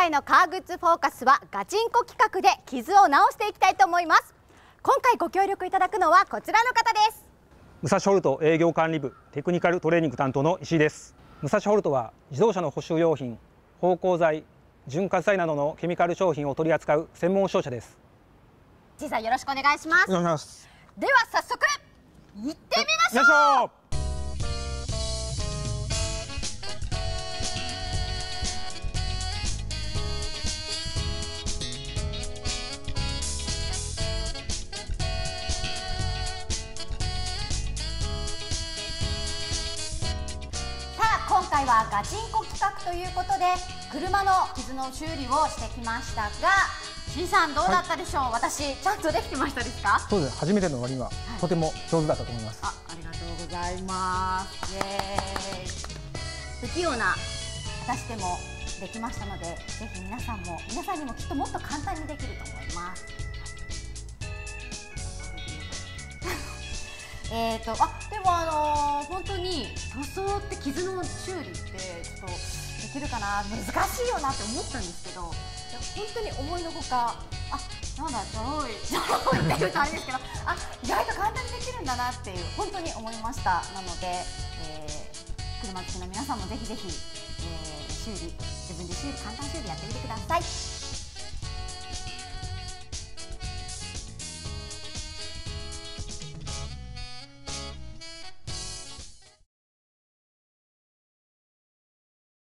回のカーグッズフォーカスはガチンコ企画で傷を直していきたいと思います。今回ご協力いただくのはこちらの方です。武蔵ホルト営業管理部テクニカルトレーニング担当の石井です。武蔵ホルトは自動車の補修用品芳香剤潤滑剤などのケミカル商品を取り扱う専門商社です。石井さんよろしくお願いします。お願いします。では早速行ってみましょう回はガチンコ企画ということで車の傷の修理をしてきましたが石井さんどうだったでしょう、私ちゃんとできてましたですか？そうです初めての割にはとても上手だったと思いますあ、ありがとうございます。イエーイ。不器用な私でもできましたので、ぜひ皆さんも皆さんにもきっともっと簡単にできると思います。えーとあでもあのー本当に塗装って傷の修理ってちょっとできるかな難しいよなって思ったんですけど本当に思いのほかあなんだちょろいちょろいっていう感じですけどあ意外と簡単にできるんだなっていう本当に思いました。なので、えー車好きの皆さんもぜひぜひ、えー修理自分で修理簡単修理やってみてください。